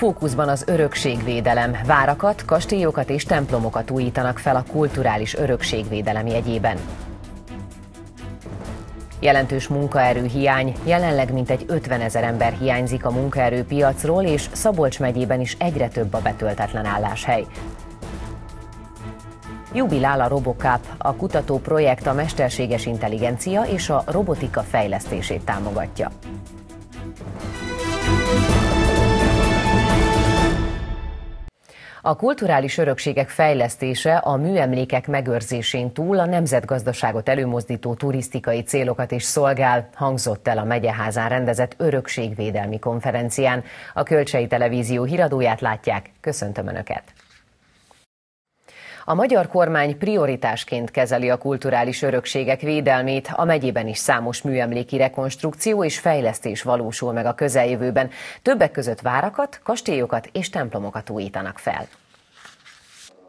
Fókuszban az örökségvédelem. Várakat, kastélyokat és templomokat újítanak fel a kulturális örökségvédelem jegyében. Jelentős munkaerő hiány, jelenleg mintegy 50 ezer ember hiányzik a munkaerőpiacról, és Szabolcs megyében is egyre több a betöltetlen álláshely. Jubilál a Robocap, a kutatóprojekt a mesterséges intelligencia és a robotika fejlesztését támogatja. A kulturális örökségek fejlesztése a műemlékek megőrzésén túl a nemzetgazdaságot előmozdító turisztikai célokat is szolgál, hangzott el a Megyeházán rendezett örökségvédelmi konferencián. A Kölcsei Televízió híradóját látják. Köszöntöm Önöket! A magyar kormány prioritásként kezeli a kulturális örökségek védelmét, a megyében is számos műemléki rekonstrukció és fejlesztés valósul meg a közeljövőben. Többek között várakat, kastélyokat és templomokat újítanak fel.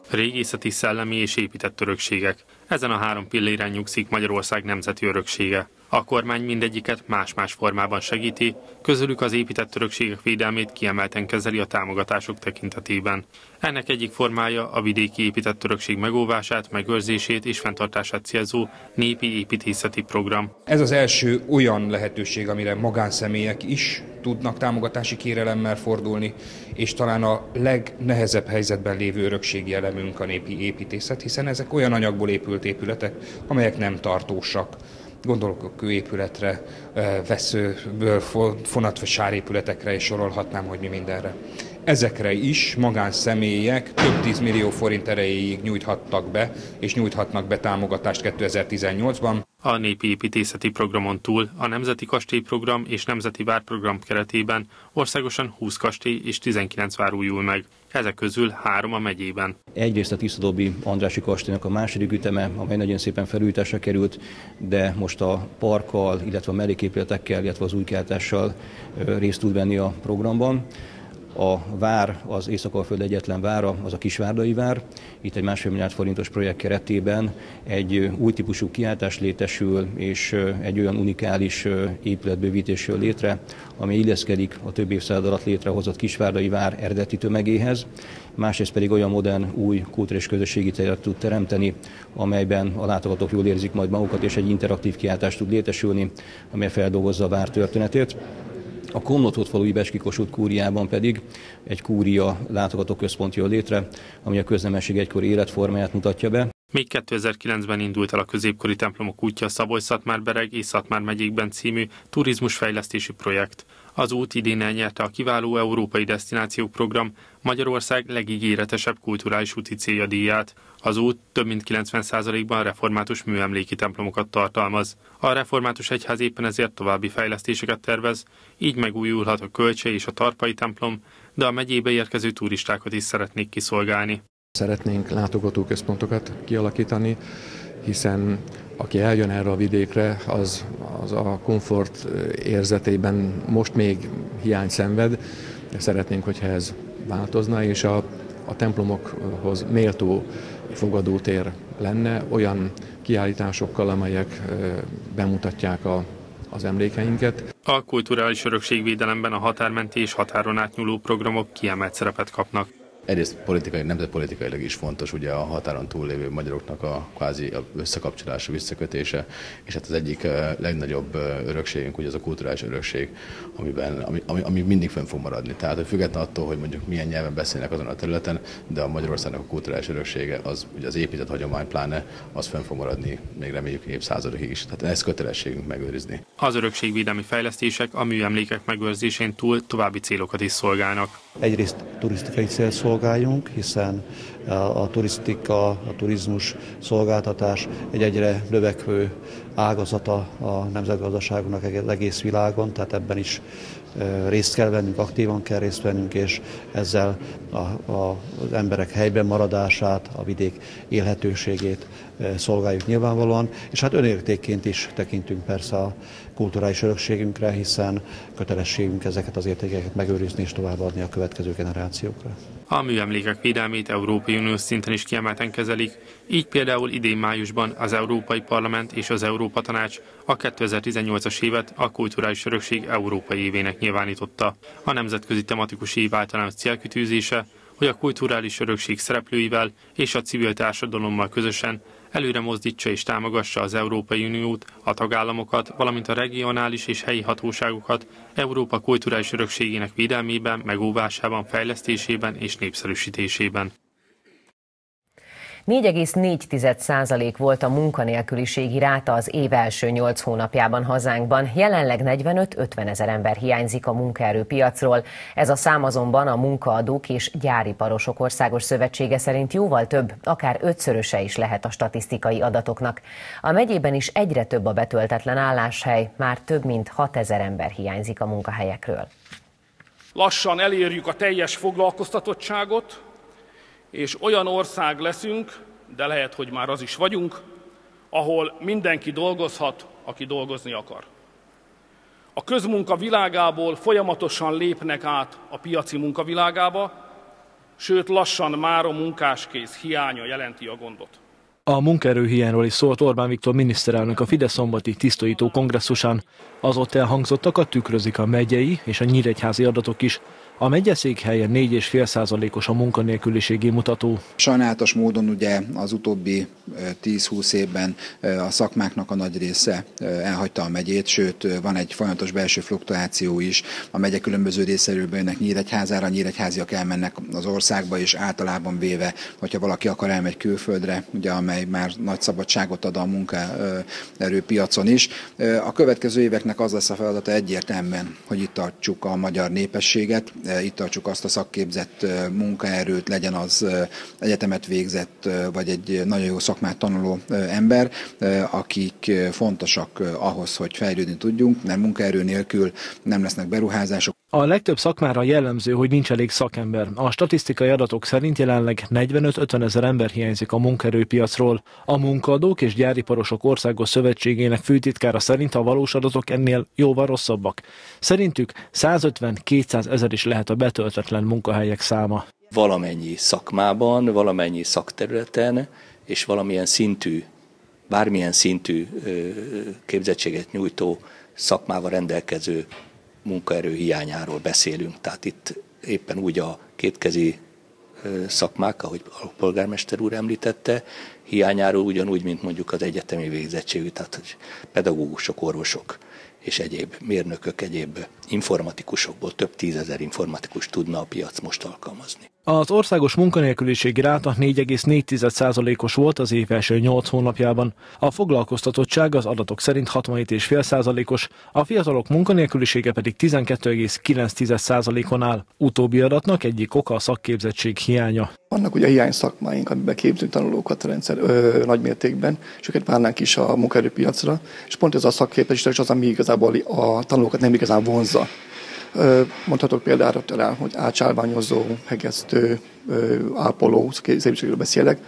Régészeti, szellemi és épített örökségek. Ezen a három pilléren nyugszik Magyarország nemzeti öröksége. A kormány mindegyiket más-más formában segíti, közülük az épített örökségek védelmét kiemelten kezeli a támogatások tekintetében. Ennek egyik formája a vidéki épített örökség megóvását, megőrzését és fenntartását célzó népi építészeti program. Ez az első olyan lehetőség, amire magánszemélyek is tudnak támogatási kérelemmel fordulni, és talán a legnehezebb helyzetben lévő örökségi elemünk a népi építészet, hiszen ezek olyan anyagból épült épületek, amelyek nem tartósak gondolok a kőépületre, veszőből fonat vagy sárépületekre, és sorolhatnám, hogy mi mindenre. Ezekre is magánszemélyek több 10 millió forint erejéig nyújthattak be, és nyújthatnak be támogatást 2018-ban. A népi építészeti programon túl a Nemzeti Kastélyprogram és Nemzeti Várprogram keretében országosan 20 kastély és 19 vár újul meg. Ezek közül három a megyében. Egyrészt a Tiszadóbi Andrási kastélynak a második üteme, amely nagyon szépen felújításra került, de most a parkkal, illetve a melléképületekkel, illetve az új részt tud venni a programban. A vár, az Észak-Alföld egyetlen vára, az a Kisvárdai vár. Itt egy másfél milliárd forintos projekt keretében egy új típusú kiáltás létesül, és egy olyan unikális épületbővítés jön létre, ami illeszkedik a több évszázad alatt létrehozott Kisvárdai vár eredeti tömegéhez. Másrészt pedig olyan modern, új kultúrás közösségi teret tud teremteni, amelyben a látogatók jól érzik majd magukat, és egy interaktív kiáltást tud létesülni, amely feldolgozza a vár történetét. A Komlotot falui Beskikosút kúriában pedig egy kúria látogatóközpont jön létre, ami a köznemesség egykori életformáját mutatja be. Még 2009-ben indult el a középkori templomok útja Szabolcs-Szatmár-Bereg és Szatmár megyékben című turizmusfejlesztési projekt. Az út idén elnyerte a kiváló európai destinációk program Magyarország legígéretesebb kulturális úti célja díját. Az út több mint 90%-ban református műemléki templomokat tartalmaz. A református egyház éppen ezért további fejlesztéseket tervez, így megújulhat a Kölcse és a Tarpai templom, de a megyébe érkező turistákat is szeretnék kiszolgálni. Szeretnénk látogatóközpontokat kialakítani, hiszen aki eljön erre a vidékre, az, az a komfort érzetében most még hiány szenved. Szeretnénk, hogyha ez változna, és a, a templomokhoz méltó fogadótér lenne olyan kiállításokkal, amelyek bemutatják a, az emlékeinket. A kulturális örökségvédelemben a határmenti és határon átnyúló programok kiemelt szerepet kapnak. Egyrészt politikai, nemzetpolitikailag is fontos ugye a határon túllévő magyaroknak a kvázi összekapcsolása, visszakötése, és hát az egyik eh, legnagyobb eh, örökségünk ugye az a kulturális örökség, amiben, ami, ami, ami mindig fönn fog maradni. Tehát hogy független attól, hogy mondjuk milyen nyelven beszélnek azon a területen, de a Magyarországnak a kulturális öröksége, az ugye az épített hagyomány pláne, az fönn fog maradni, még reméljük évszázadokig is. Tehát ez kötelességünk megőrizni. Az örökségvédelmi fejlesztések a műemlékek megőrzésén túl további célokat is szolgálnak. Egyrészt turisztikai cél szolgáljunk, hiszen a turisztika, a turizmus szolgáltatás egy egyre növekvő ágazata a nemzetgazdaságunknak az egész világon, tehát ebben is részt kell vennünk, aktívan kell részt vennünk, és ezzel a, a, az emberek helyben maradását, a vidék élhetőségét szolgáljuk nyilvánvalóan, és hát önértékként is tekintünk persze a kulturális örökségünkre, hiszen kötelességünk ezeket az értékeket megőrizni és továbbadni a következő generációkra. A műemlékek védelmét Európai Uniós szinten is kiemelten kezelik, így például idén májusban az Európai Parlament és az Európa Tanács a 2018-as évet a kulturális örökség Európai évének nyilvánította. A nemzetközi tematikus év általános célkütűzése, hogy a kulturális örökség szereplőivel és a civil társadalommal közösen előre mozdítsa és támogassa az Európai Uniót, a tagállamokat, valamint a regionális és helyi hatóságokat Európa kulturális örökségének védelmében, megóvásában, fejlesztésében és népszerűsítésében. 4,4% volt a munkanélküliségi ráta az év első 8 hónapjában hazánkban. Jelenleg 45-50 ezer ember hiányzik a munkaerőpiacról. Ez a szám azonban a munkaadók és gyáriparosok országos szövetsége szerint jóval több, akár ötszöröse is lehet a statisztikai adatoknak. A megyében is egyre több a betöltetlen álláshely, már több mint 6 ezer ember hiányzik a munkahelyekről. Lassan elérjük a teljes foglalkoztatottságot, és olyan ország leszünk, de lehet, hogy már az is vagyunk, ahol mindenki dolgozhat, aki dolgozni akar. A közmunka világából folyamatosan lépnek át a piaci munkavilágába, sőt lassan már a munkáskész hiánya jelenti a gondot. A munkaerőhiányról is szólt Orbán Viktor miniszterelnök a Fidesz szombati tisztoító kongresszusán. Az ott elhangzottakat tükrözik a megyei és a nyíregyházi adatok is. A megyeszékhelyen 4,5 százalékos a munkanélküliségi mutató. Sajnálatos módon ugye az utóbbi 10-20 évben a szakmáknak a nagy része elhagyta a megyét, sőt van egy folyamatos belső fluktuáció is. A megye különböző részeiről bejönnek Nyíregyházára, Nyíregyháziak elmennek az országba, és általában véve, hogyha valaki akar elmegy külföldre, ugye, amely már nagy szabadságot ad a munkaerőpiacon is. A következő éveknek az lesz a feladata egyértelműen, hogy itt tartsuk a magyar népességet, itt tartsuk azt a szakképzett munkaerőt, legyen az egyetemet végzett, vagy egy nagyon jó szakmát tanuló ember, akik fontosak ahhoz, hogy fejlődni tudjunk, mert munkaerő nélkül nem lesznek beruházások. A legtöbb szakmára jellemző, hogy nincs elég szakember. A statisztikai adatok szerint jelenleg 45-50 ezer ember hiányzik a munkaerőpiacról. A munkadók és gyáriparosok országos szövetségének főtitkára szerint a valós adatok ennél jóval rosszabbak. Szerintük 150-200 ezer is lehet a betöltetlen munkahelyek száma. Valamennyi szakmában, valamennyi szakterületen és valamilyen szintű, bármilyen szintű képzettséget nyújtó szakmával rendelkező munkaerő hiányáról beszélünk. Tehát itt éppen úgy a kétkezi szakmák, ahogy a polgármester úr említette, hiányáról ugyanúgy, mint mondjuk az egyetemi végzettségű, tehát pedagógusok, orvosok és egyéb mérnökök, egyéb informatikusokból több tízezer informatikus tudna a piac most alkalmazni. Az országos munkanélküliségi ráta 4,4%-os volt az év első 8 hónapjában. A foglalkoztatottság az adatok szerint 67,5%-os, a fiatalok munkanélkülisége pedig 12,9%-on áll. Utóbbi adatnak egyik oka a szakképzettség hiánya. Vannak ugye hiány szakmáink, amiben képzünk tanulókat rendszer ö, nagy mértékben, és őket várnánk is a munkaerőpiacra, és pont ez a szakképzettség az, ami igazából a tanulókat nem igazán vonzza. Mondhatok példára rá, hogy átsálványozó, hegesztő, ápoló, szépségről beszélek.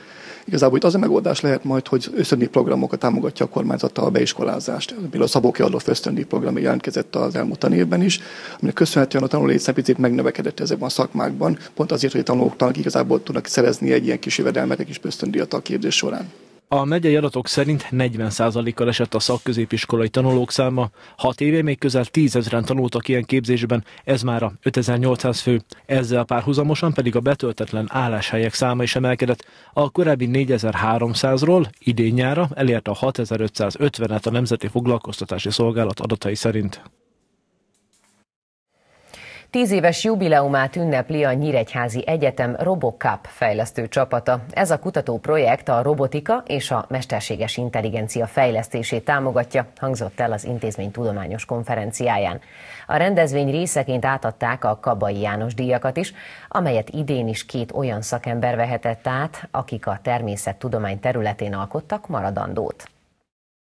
Igazából itt az a megoldás lehet majd, hogy ösztöndi programokat támogatja a kormányzata a beiskolázást. Például a Szabó Kiadolf ösztöndi program jelentkezett az elmúlt évben is, aminek köszönhetően a tanulói picit megnövekedett ezekben a szakmákban, pont azért, hogy a tanulók igazából tudnak szerezni egy ilyen kis jövedelmet, egy kis ösztöndíjat a képzés során. A megyei adatok szerint 40%-kal esett a szakközépiskolai tanulók száma, 6 éve még közel 10 ezeren tanultak ilyen képzésben, ez már a 5800 fő. Ezzel párhuzamosan pedig a betöltetlen álláshelyek száma is emelkedett. A korábbi 4300-ról idén nyára elérte a 6550-et a Nemzeti Foglalkoztatási Szolgálat adatai szerint. Tíz éves jubileumát ünnepli a Nyíregyházi Egyetem RoboCup fejlesztő csapata. Ez a kutatóprojekt a robotika és a mesterséges intelligencia fejlesztését támogatja, hangzott el az intézmény tudományos konferenciáján. A rendezvény részeként átadták a Kabai János díjakat is, amelyet idén is két olyan szakember vehetett át, akik a természettudomány területén alkottak maradandót.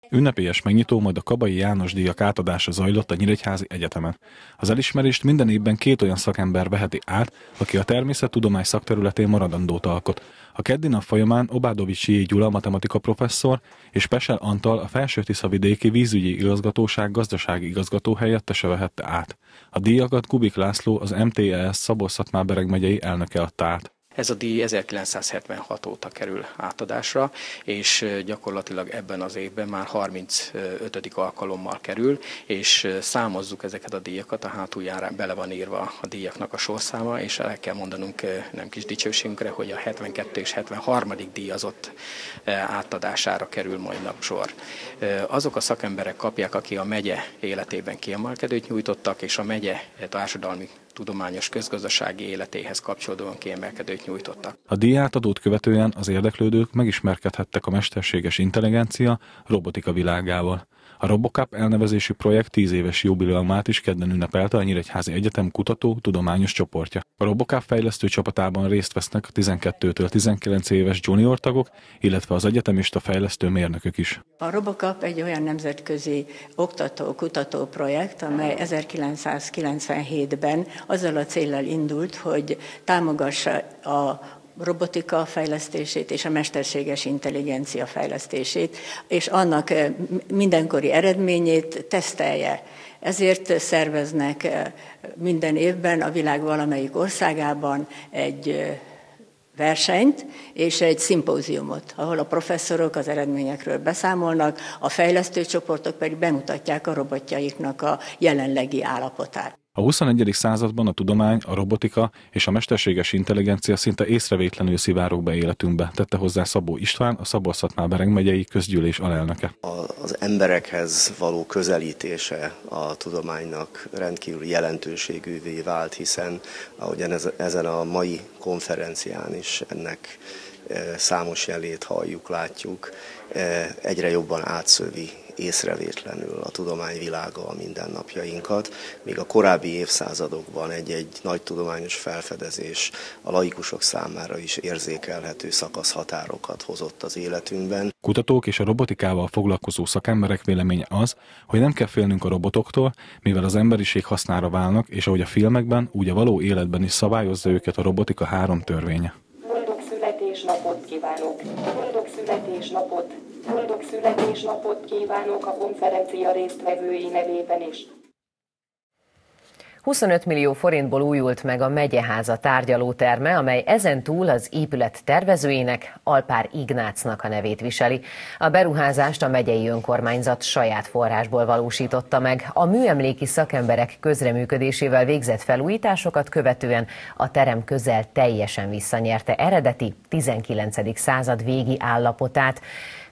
Ünnepélyes megnyitó, majd a Kabai János díjak átadása zajlott a Nyíregyházi Egyetemen. Az elismerést minden évben két olyan szakember veheti át, aki a természettudomány szakterületén maradandót alkot. A keddi nap folyamán Obádovics J. Gyula, matematika professzor, és Pesel Antal, a Felső Tiszavidéki Vízügyi Igazgatóság gazdasági igazgató helyettese vehette át. A díjakat Kubik László, az MTES Szabolcs-Szatmár-Bereg megyei elnöke adta át. Ez a díj 1976 óta kerül átadásra, és gyakorlatilag ebben az évben már 35. alkalommal kerül, és számozzuk ezeket a díjakat, a hátuljára bele van írva a díjaknak a sorszáma, és el kell mondanunk nem kis dicsőségünkre, hogy a 72 és 73. díjazott átadására kerül majd napsor. Azok a szakemberek kapják, aki a megye életében kiemelkedőt nyújtottak, és a megye társadalmi tudományos közgazdasági életéhez kapcsolódóan kiemelkedőt nyújtottak. A díjátadót követően az érdeklődők megismerkedhettek a mesterséges intelligencia robotika világával. A Robocup elnevezésű projekt 10 éves jubileumát is kedden ünnepelte a Nyíregyházi Egyetem kutató tudományos csoportja. A Robocup fejlesztő csapatában részt vesznek a 12-től 19 éves junior tagok, illetve az egyetemista fejlesztő mérnökök is. A Robocup egy olyan nemzetközi oktató-kutató projekt, amely 1997-ben azzal a célral indult, hogy támogassa a robotika fejlesztését és a mesterséges intelligencia fejlesztését, és annak eh, mindenkori eredményét tesztelje. Ezért szerveznek eh, minden évben a világ valamelyik országában egy eh, versenyt és egy szimpóziumot, ahol a professzorok az eredményekről beszámolnak, a fejlesztő csoportok pedig bemutatják a robotjaiknak a jelenlegi állapotát. A 21. században a tudomány, a robotika és a mesterséges intelligencia szinte észrevétlenül szivárog be életünkbe, tette hozzá Szabó István, a szabolcs bereg megyei közgyűlés alelnöke. Az emberekhez való közelítése a tudománynak rendkívül jelentőségűvé vált, hiszen ahogyan ezen a mai konferencián is ennek e, számos jelét halljuk, látjuk, e, egyre jobban átszövi észrevétlenül a tudományvilága a mindennapjainkat, míg a korábbi évszázadokban egy-egy nagy tudományos felfedezés a laikusok számára is érzékelhető szakaszhatárokat hozott az életünkben. Kutatók és a robotikával foglalkozó szakemberek véleménye az, hogy nem kell félnünk a robotoktól, mivel az emberiség hasznára válnak, és ahogy a filmekben, úgy a való életben is szabályozza őket a robotika három törvénye. Boldog születésnapot kívánok! Boldog születésnapot! Boldog születésnapot kívánok a konferencia résztvevői nevében is. 25 millió forintból újult meg a megyeháza tárgyalóterme, amely ezen túl az épület tervezőjének, Alpár Ignácnak a nevét viseli. A beruházást a megyei önkormányzat saját forrásból valósította meg. A műemléki szakemberek közreműködésével végzett felújításokat követően a terem közel teljesen visszanyerte eredeti 19. század végi állapotát.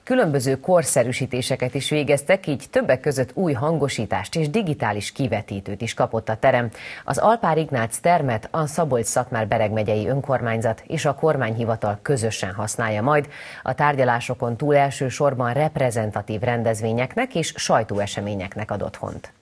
Különböző korszerűsítéseket is végeztek, így többek között új hangosítást és digitális kivetítőt is kapott a terem. Az Alpár Ignác termet a Szabolcs-Szatmár Bereg megyei önkormányzat és a kormányhivatal közösen használja majd. A tárgyalásokon túl elsősorban reprezentatív rendezvényeknek és sajtóeseményeknek ad otthont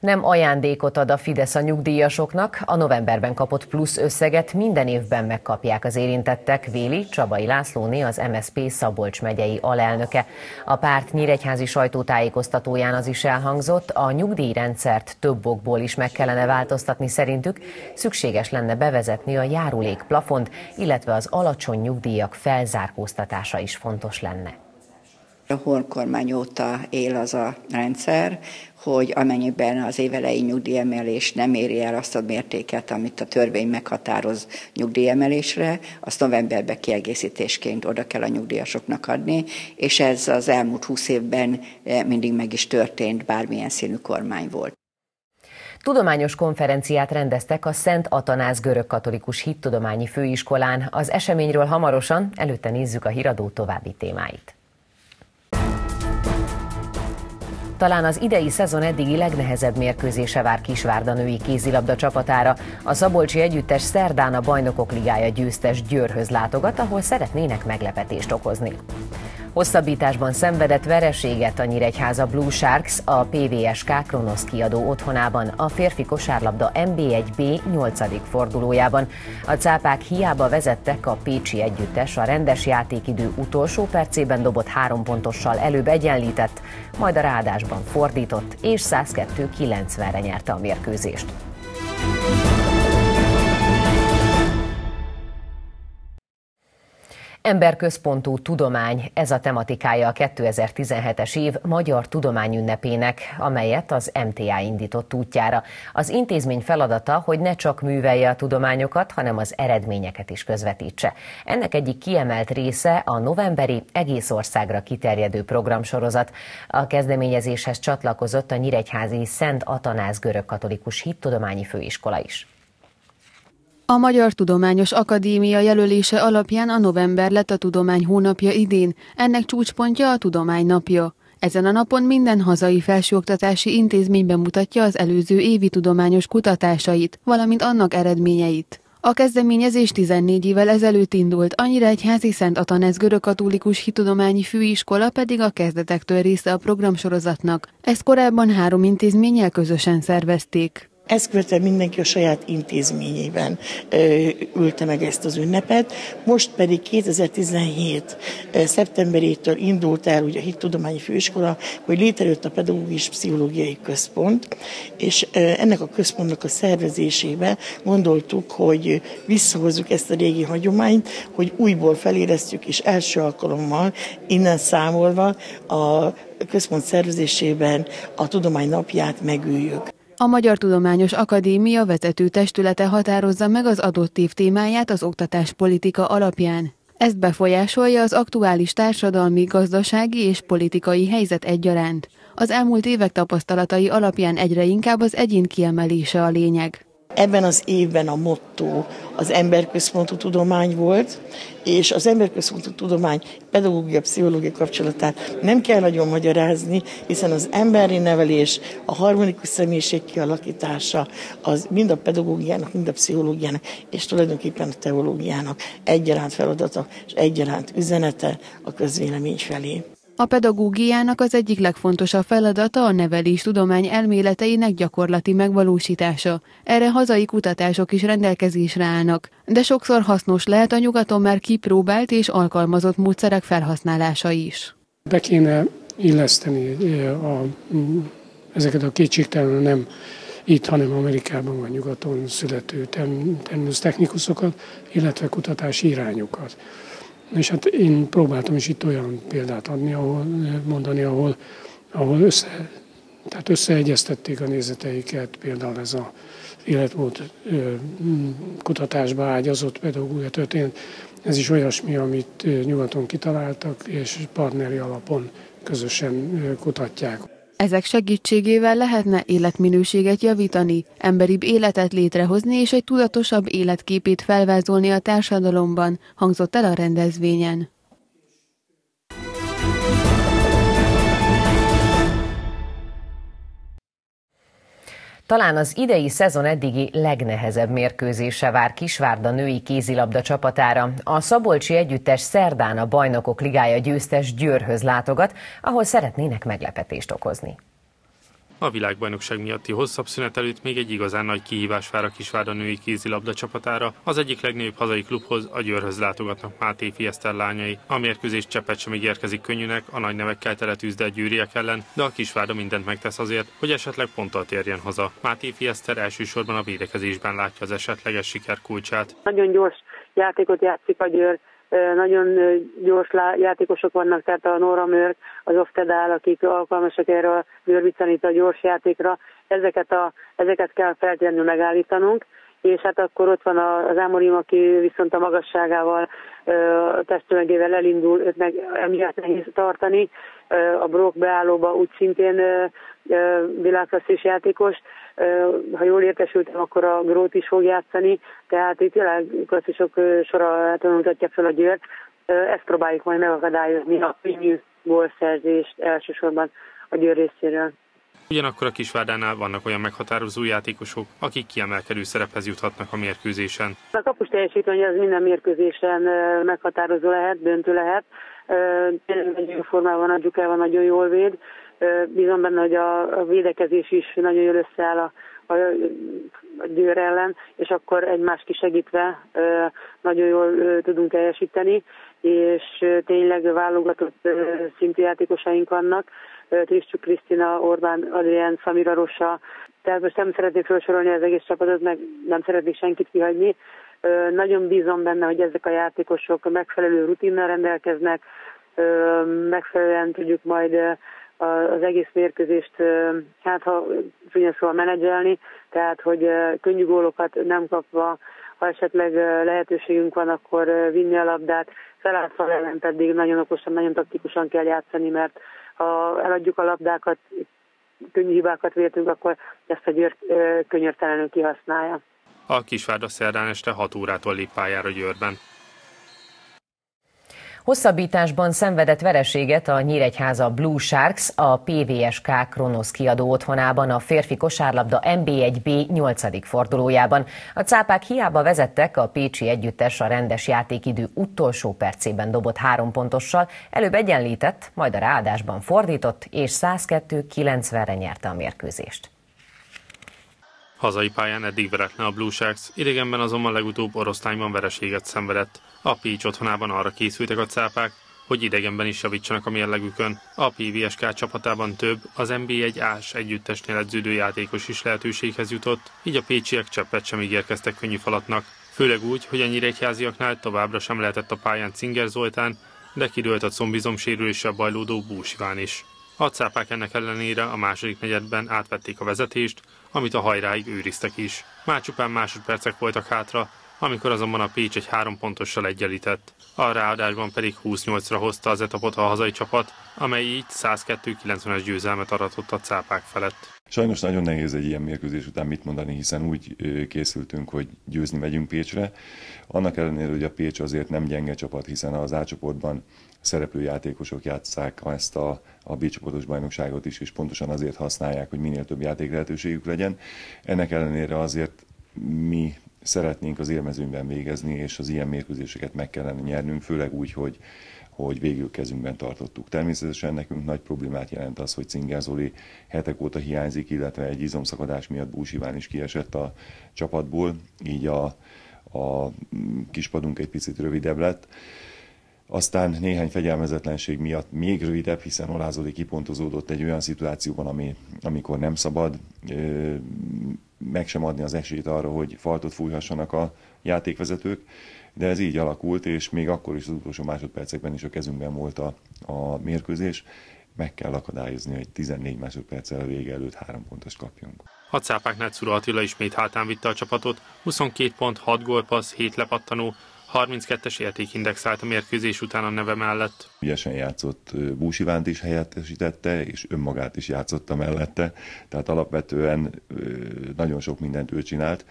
nem ajándékot ad a Fidesz a nyugdíjasoknak, a novemberben kapott plusz összeget minden évben megkapják az érintettek, Véli Csabai Lászlóné az MSP Szabolcs megyei alelnöke. A párt nyíregyházi sajtótájékoztatóján az is elhangzott, a nyugdíjrendszert több okból is meg kellene változtatni szerintük, szükséges lenne bevezetni a járulék plafont, illetve az alacsony nyugdíjak felzárkóztatása is fontos lenne. A Horn kormány óta él az a rendszer, hogy amennyiben az évelei nyugdíjemelés nem éri el azt a mértéket, amit a törvény meghatároz nyugdíjemelésre, azt novemberben kiegészítésként oda kell a nyugdíjasoknak adni, és ez az elmúlt húsz évben eh, mindig meg is történt, bármilyen színű kormány volt. Tudományos konferenciát rendeztek a Szent Atanáz görög-katolikus hittudományi főiskolán. Az eseményről hamarosan, előtte nézzük a híradó további témáit. Talán az idei szezon eddigi legnehezebb mérkőzése vár Kisvárda női kézilabda csapatára. A Szabolcsi Együttes szerdán a Bajnokok Ligája győztes Győrhöz látogat, ahol szeretnének meglepetést okozni. Hosszabbításban szenvedett vereséget a Nyíregyháza Blue Sharks a PVSK Kronosz kiadó otthonában a férfi kosárlabda NB1B 8. fordulójában. A cápák hiába vezettek a Pécsi együttes a rendes játékidő utolsó percében dobott három pontossal előbb egyenlített, majd a ráadásban fordított és 102-90-re nyerte a mérkőzést. Emberközpontú tudomány, ez a tematikája a 2017-es év Magyar Tudományünnepének, amelyet az MTA indított útjára. Az intézmény feladata, hogy ne csak művelje a tudományokat, hanem az eredményeket is közvetítse. Ennek egyik kiemelt része a novemberi egész országra kiterjedő programsorozat. A kezdeményezéshez csatlakozott a Nyíregyházi Szent Atanáz görögkatolikus hittudományi főiskola is. A Magyar Tudományos Akadémia jelölése alapján a november lett a tudomány hónapja idén, ennek csúcspontja a tudomány napja. Ezen a napon minden hazai felsőoktatási intézményben mutatja az előző évi tudományos kutatásait, valamint annak eredményeit. A kezdeményezés 14 évvel ezelőtt indult, annyira egyházi Szent Atanesz görög-katolikus hitudományi főiskola pedig a kezdetektől része a programsorozatnak. Ezt korábban három intézménnyel közösen szervezték. Ezt követően mindenki a saját intézményében ülte meg ezt az ünnepet. Most pedig 2017. szeptemberétől indult el ugye a Hittudományi Főiskola, hogy létrejött a Pedagógus Pszichológiai Központ, és ennek a központnak a szervezésébe gondoltuk, hogy visszahozzuk ezt a régi hagyományt, hogy újból feléreztjük, és első alkalommal innen számolva a központ szervezésében a tudomány napját megüljük. A Magyar Tudományos Akadémia vezető testülete határozza meg az adott év témáját az oktatáspolitika alapján. Ezt befolyásolja az aktuális társadalmi, gazdasági és politikai helyzet egyaránt. Az elmúlt évek tapasztalatai alapján egyre inkább az egyén kiemelése a lényeg. Ebben az évben a motto az emberközpontú tudomány volt, és az emberközpontú tudomány pedagógia, pszichológia kapcsolatát nem kell nagyon magyarázni, hiszen az emberi nevelés, a harmonikus személyiség kialakítása, az mind a pedagógiának, mind a pszichológiának, és tulajdonképpen a teológiának egyaránt feladata, és egyaránt üzenete a közvélemény felé. A pedagógiának az egyik legfontosabb feladata a nevelés tudomány elméleteinek gyakorlati megvalósítása. Erre hazai kutatások is rendelkezésre állnak, de sokszor hasznos lehet a nyugaton már kipróbált és alkalmazott módszerek felhasználása is. Be kéne illeszteni a, ezeket a kétségtelen nem itt, hanem Amerikában vagy nyugaton születő természetechnikusokat, illetve kutatási irányokat. És hát én próbáltam is itt olyan példát adni, ahol, mondani, ahol, ahol össze, tehát összeegyeztették a nézeteiket, például ez a életmód kutatásba ágyazott pedagógia történet. Ez is olyasmi, amit nyugaton kitaláltak, és partneri alapon közösen kutatják. Ezek segítségével lehetne életminőséget javítani, emberibb életet létrehozni és egy tudatosabb életképét felvázolni a társadalomban, hangzott el a rendezvényen. Talán az idei szezon eddigi legnehezebb mérkőzése vár Kisvárda női kézilabda csapatára. A Szabolcsi együttes szerdán a Bajnokok Ligája győztes Győrhöz látogat, ahol szeretnének meglepetést okozni. A világbajnokság miatti hosszabb szünet előtt még egy igazán nagy kihívás vár a Kisvárda női kézilabda csapatára. Az egyik legnagyobb hazai klubhoz, a Győrhöz látogatnak Máté Fieszter lányai. A mérkőzés cseppet sem ígérkezik könnyűnek, a nagy nevekkel teletűzde a gyűriek ellen, de a Kisvárda mindent megtesz azért, hogy esetleg ponttal térjen haza. Máté Fieszter elsősorban a védekezésben látja az esetleges siker kulcsát. Nagyon gyors játékot játszik a Győr, nagyon gyors játékosok vannak, tehát a Nora Mörk, az Oftedál, akik alkalmasak erre a Bőrvicanita a gyors játékra, ezeket, a, ezeket kell feltétlenül megállítanunk, és hát akkor ott van az Ámorim, aki viszont a magasságával, testtömegével elindul, őt meg emiatt nehéz tartani, a Brock beállóba úgy szintén világklasszis játékos, ha jól értesültem, akkor a Grót is fog játszani, tehát itt világklasszisok sora tanultatja fel a győrt. Ezt próbáljuk majd megakadályozni a könnyű gólszerzést elsősorban a győr részéről. Ugyanakkor a Kisvárdánál vannak olyan meghatározó játékosok, akik kiemelkedő szerephez juthatnak a mérkőzésen. A kapus teljesítmény az minden mérkőzésen meghatározó lehet, döntő lehet. Nagyon formában a Dzsukával nagyon jól véd. Bízom benne, hogy a védekezés is nagyon jól összeáll a, a, a győr ellen, és akkor egymást kisegítve nagyon jól tudunk teljesíteni, és tényleg válogatott szintű játékosaink vannak, Triscsuk Krisztina, Orbán, Adrián, Samira Rossa, tehát most nem szeretnék felsorolni az egész csapatot, meg nem szeretnék senkit kihagyni. Nagyon bízom benne, hogy ezek a játékosok megfelelő rutinnal rendelkeznek, megfelelően tudjuk majd az egész mérkőzést, hát ha csúnya szóval menedzselni, tehát hogy könnyű gólokat nem kapva, ha esetleg lehetőségünk van, akkor vinni a labdát, felálltva ellen pedig nagyon okosan, nagyon taktikusan kell játszani, mert ha eladjuk a labdákat, könnyű hibákat véltünk, akkor ezt a győr könyörtelenül kihasználja. A Kisvárda szerdán este 6 órától lép pályára Győrben. Hosszabbításban szenvedett vereséget a Nyíregyháza Blue Sharks a PVSK Kronosz kiadó otthonában a férfi kosárlabda NB1B 8. fordulójában. A cápák hiába vezettek, a Pécsi együttes a rendes játékidő utolsó percében dobott három pontossal, előbb egyenlített, majd a ráadásban fordított, és 102-90-re nyerte a mérkőzést. Hazai pályán eddig veretlen a Blue Sharks, idegenben azonban legutóbb oroszlányban vereséget szenvedett. A Pécs otthonában arra készültek a cápák, hogy idegenben is javítsanak a mérlegükön. A PVSK csapatában több, az NB1 ás együttesnél edződő játékos is lehetőséghez jutott, így a pécsiek cseppet sem ígérkeztek könnyű falatnak. Főleg úgy, hogy a nyíregyháziaknál továbbra sem lehetett a pályán Cinger Zoltán, de kidőlt a combizom sérüléssel bajlódó Bús Iván is. A cápák ennek ellenére a második negyedben átvették a vezetést, amit a hajráig őriztek is. Már csupán másodpercek voltak hátra, amikor azonban a Pécs egy három pontossal egyenlített. A ráadásban pedig 28-ra hozta az etapot a hazai csapat, amely így 102-90-es győzelmet aratott a cápák felett. Sajnos nagyon nehéz egy ilyen mérkőzés után mit mondani, hiszen úgy készültünk, hogy győzni megyünk Pécsre. Annak ellenére, hogy a Pécs azért nem gyenge csapat, hiszen az A csoportban szereplő játékosok játszák ezt a, a B csoportos bajnokságot is, és pontosan azért használják, hogy minél több játék lehetőségük legyen. Ennek ellenére azért mi szeretnénk az élmezőnyben végezni, és az ilyen mérkőzéseket meg kellene nyernünk, főleg úgy, hogy, hogy végül kezünkben tartottuk. Természetesen nekünk nagy problémát jelent az, hogy Cinger Zoli hetek óta hiányzik, illetve egy izomszakadás miatt Bús Iván is kiesett a csapatból, így a, a kispadunk egy picit rövidebb lett. Aztán néhány fegyelmezetlenség miatt még rövidebb, hiszen Olázoli kipontozódott egy olyan szituációban, ami, amikor nem szabad meg sem adni az esélyt arra, hogy faltot fújhassanak a játékvezetők, de ez így alakult, és még akkor is az utolsó másodpercekben is a kezünkben volt a, a mérkőzés. Meg kell akadályozni, hogy 14 másodperccel a vége előtt három pontos kapjunk. A cápáknál Cura Attila ismét hátán vitte a csapatot, 22 pont, 6 gólpassz, 7 lepattanó, 32-es értékindex állt a mérkőzés után a neve mellett. Ügyesen játszott Bús Ivánt is helyettesítette, és önmagát is játszotta mellette, tehát alapvetően nagyon sok mindent ő csinált.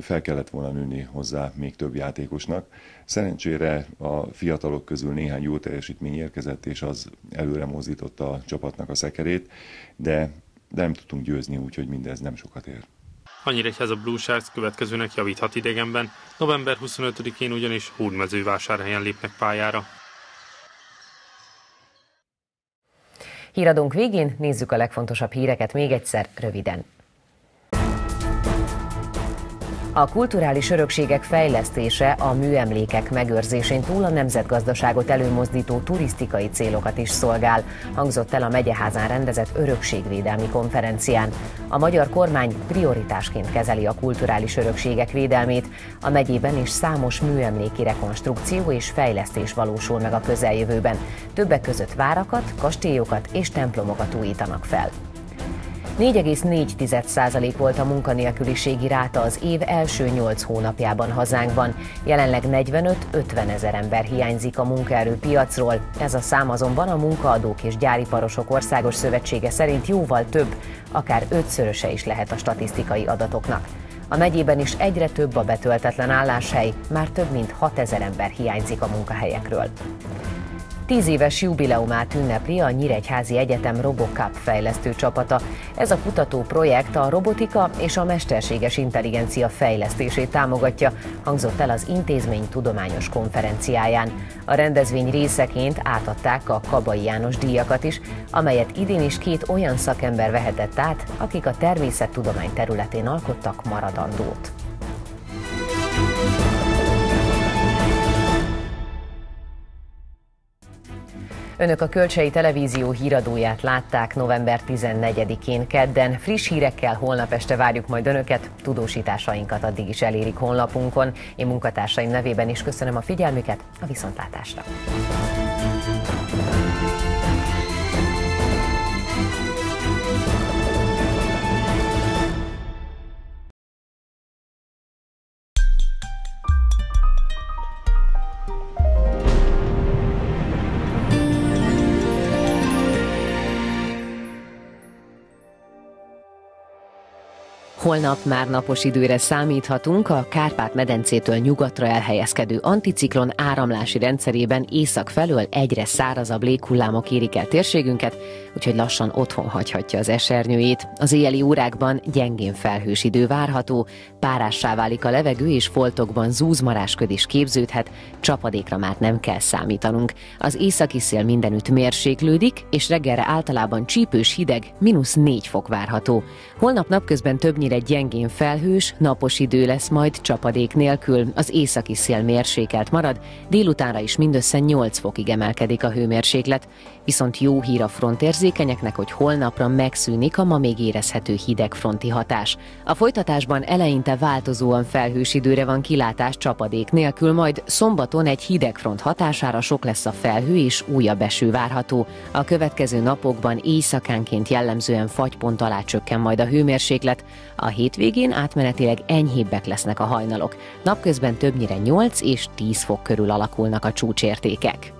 Fel kellett volna nőni hozzá még több játékosnak. Szerencsére a fiatalok közül néhány jó teljesítmény érkezett, és az előre mozdította a csapatnak a szekerét, de, de nem tudtunk győzni, úgyhogy mindez nem sokat ér. A Nyíregyháza Blue Sharks következőnek javíthat idegenben, november 25-én ugyanis Hódmezővásárhelyen lépnek pályára. Híradónk végén nézzük a legfontosabb híreket még egyszer röviden. A kulturális örökségek fejlesztése a műemlékek megőrzésén túl a nemzetgazdaságot előmozdító turisztikai célokat is szolgál, hangzott el a Megyeházán rendezett örökségvédelmi konferencián. A magyar kormány prioritásként kezeli a kulturális örökségek védelmét, a megyében is számos műemléki rekonstrukció és fejlesztés valósul meg a közeljövőben. Többek között várakat, kastélyokat és templomokat újítanak fel. 4,4% volt a munkanélküliségi ráta az év első 8 hónapjában hazánkban. Jelenleg 45-50 ezer ember hiányzik a munkaerőpiacról. Ez a szám azonban a Munkaadók és Gyáriparosok Országos Szövetsége szerint jóval több, akár ötszöröse is lehet a statisztikai adatoknak. A megyében is egyre több a betöltetlen álláshely, már több mint 6 ezer ember hiányzik a munkahelyekről. Tíz éves jubileumát ünnepli a Nyíregyházi Egyetem RoboCup fejlesztő csapata. Ez a kutató projekt a robotika és a mesterséges intelligencia fejlesztését támogatja, hangzott el az intézmény tudományos konferenciáján. A rendezvény részeként átadták a Kabai János díjakat is, amelyet idén is két olyan szakember vehetett át, akik a természettudomány területén alkottak maradandót. Önök a Kölcsei Televízió híradóját látták november 14-én kedden. Friss hírekkel holnap este várjuk majd Önöket, tudósításainkat addig is elérik honlapunkon. Én munkatársaim nevében is köszönöm a figyelmüket, a viszontlátásra! Holnap már napos időre számíthatunk, a Kárpát-medencétől nyugatra elhelyezkedő anticiklon áramlási rendszerében észak felől egyre szárazabb léghullámok érik el térségünket, úgyhogy lassan otthon hagyhatja az esernyőjét. Az éjjeli órákban gyengén felhős idő várható, párássá válik a levegő és foltokban zúzmarásköd is képződhet, csapadékra már nem kell számítanunk. Az északi szél mindenütt mérséklődik, és reggelre általában csípős hideg, mínusz 4 fok várható. Holnap napközben többnyire gyengén felhős, napos idő lesz majd csapadék nélkül, az északi szél mérsékelt marad, délutánra is mindössze 8 fokig emelkedik a hőmérséklet, viszont jó hír a frontérzékenyeknek, hogy holnapra megszűnik a ma még érezhető hidegfronti hatás. A folytatásban eleinte változóan felhős időre van kilátás csapadék nélkül, majd szombaton egy hidegfront hatására sok lesz a felhő és újabb eső várható. A következő napokban éjszakánként jellemzően fagypont alá csökken majd a hőmérséklet, a hétvégén átmenetileg enyhébbek lesznek a hajnalok. Napközben többnyire 8 és 10 fok körül alakulnak a csúcsértékek.